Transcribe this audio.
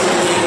Agent